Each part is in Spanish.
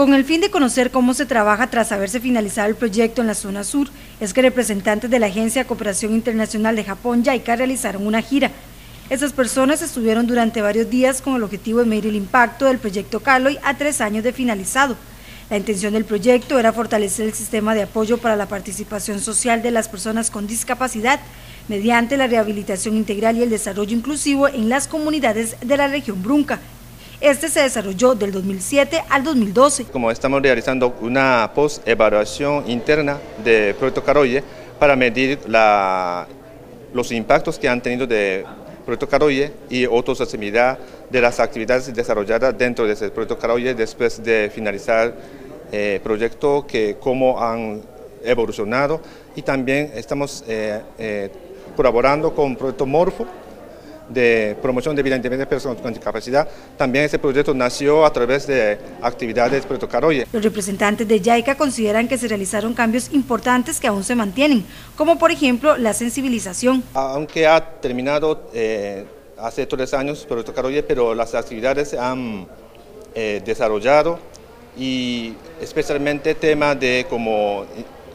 Con el fin de conocer cómo se trabaja tras haberse finalizado el proyecto en la zona sur, es que representantes de la Agencia de Cooperación Internacional de Japón, JICA, realizaron una gira. Esas personas estuvieron durante varios días con el objetivo de medir el impacto del proyecto Caloy a tres años de finalizado. La intención del proyecto era fortalecer el sistema de apoyo para la participación social de las personas con discapacidad mediante la rehabilitación integral y el desarrollo inclusivo en las comunidades de la región Brunca, este se desarrolló del 2007 al 2012. Como estamos realizando una post-evaluación interna de Proyecto Caroye para medir los impactos que han tenido de Proyecto Caroye y autosostenibilidad de las actividades desarrolladas dentro de ese Proyecto Caroye después de finalizar el eh, proyecto, que cómo han evolucionado y también estamos eh, eh, colaborando con Proyecto Morfo de promoción de vida independiente de personas con discapacidad. También este proyecto nació a través de actividades Proyecto Caroye. Los representantes de YAICA consideran que se realizaron cambios importantes que aún se mantienen, como por ejemplo la sensibilización. Aunque ha terminado eh, hace tres años Proyecto Caroye, pero las actividades se han eh, desarrollado y especialmente temas de como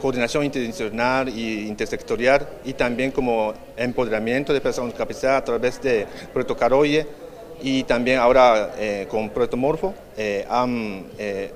coordinación interinstitucional e intersectorial y también como empoderamiento de personas con discapacidad a través de Proyecto Caroye y también ahora eh, con Proyecto Morfo eh, han eh,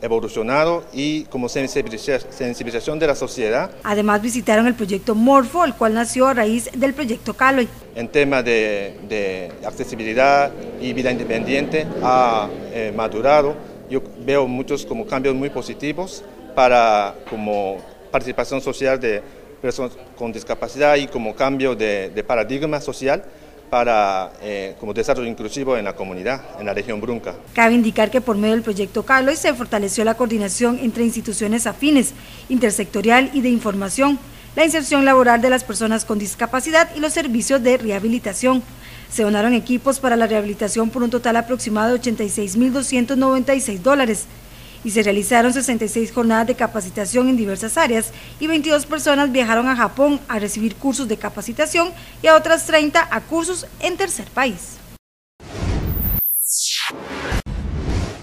evolucionado y como sensibilización de la sociedad. Además visitaron el proyecto Morfo, el cual nació a raíz del proyecto Caloy. En temas de, de accesibilidad y vida independiente ha madurado. Yo veo muchos como cambios muy positivos para como participación social de personas con discapacidad y como cambio de, paradigma social para eh, como desarrollo inclusivo en la comunidad, en la región Brunca. Cabe indicar que por medio del proyecto Caloy se fortaleció la coordinación entre instituciones afines, intersectorial y de información, la inserción laboral de las personas con discapacidad y los servicios de rehabilitación. Se donaron equipos para la rehabilitación por un total aproximado de 86.296 dólares y se realizaron 66 jornadas de capacitación en diversas áreas y 22 personas viajaron a Japón a recibir cursos de capacitación y a otras 30 a cursos en tercer país.